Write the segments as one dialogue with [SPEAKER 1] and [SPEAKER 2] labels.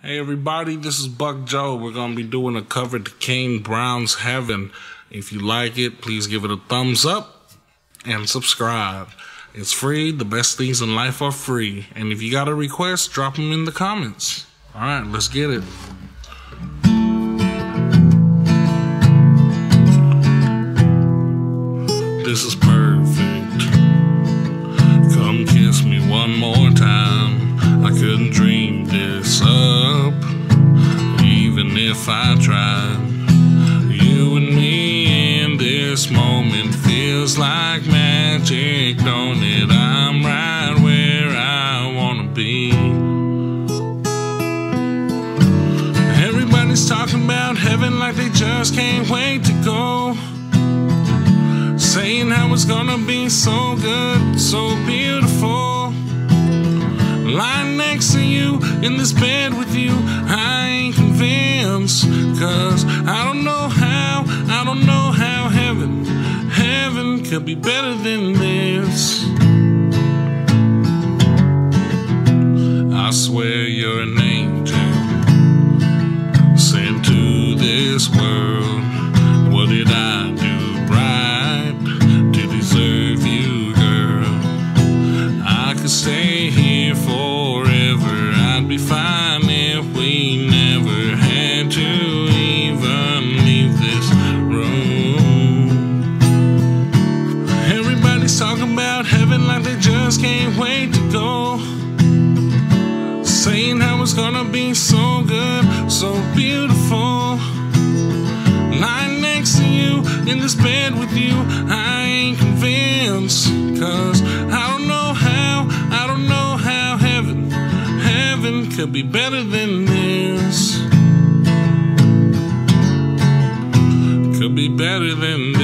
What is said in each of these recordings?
[SPEAKER 1] Hey everybody, this is Buk Joe. We're gonna be doing a cover to Kane Brown's Heaven. If you like it, please give it a thumbs up and subscribe. It's free. The best things in life are free. And if you got a request, drop them in the comments. All right, let's get it. This is perfect. I tried. You and me in this moment feels like magic, don't it? I'm right where I wanna be. Everybody's talking about heaven like they just can't wait to go. Saying how it's gonna be so good, so beautiful. Lying next to you in this bed with you, could be better than this. I swear you're an angel sent to this world. What did I do right to deserve you, girl? I could stay here forever. I'd be fine if we never had to even leave this heaven like they just can't wait to go. Saying how it's gonna be so good, so beautiful. Lying next to you in this bed with you, I ain't convinced. Cause I don't know how, I don't know how heaven, heaven could be better than this. Could be better than this.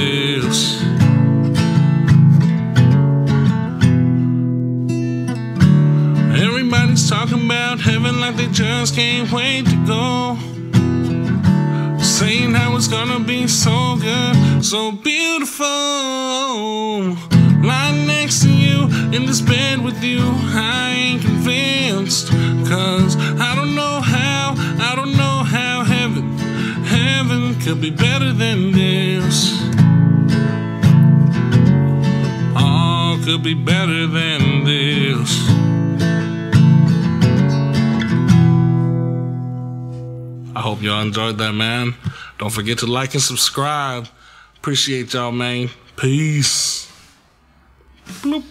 [SPEAKER 1] Talking about heaven like they just can't wait to go. Saying how it's gonna be so good, so beautiful. Lying next to you in this bed with you, I ain't convinced. Cause I don't know how, I don't know how heaven, heaven could be better than this. Oh, could be better than I hope y'all enjoyed that, man. Don't forget to like and subscribe. Appreciate y'all, man. Peace. Bloop.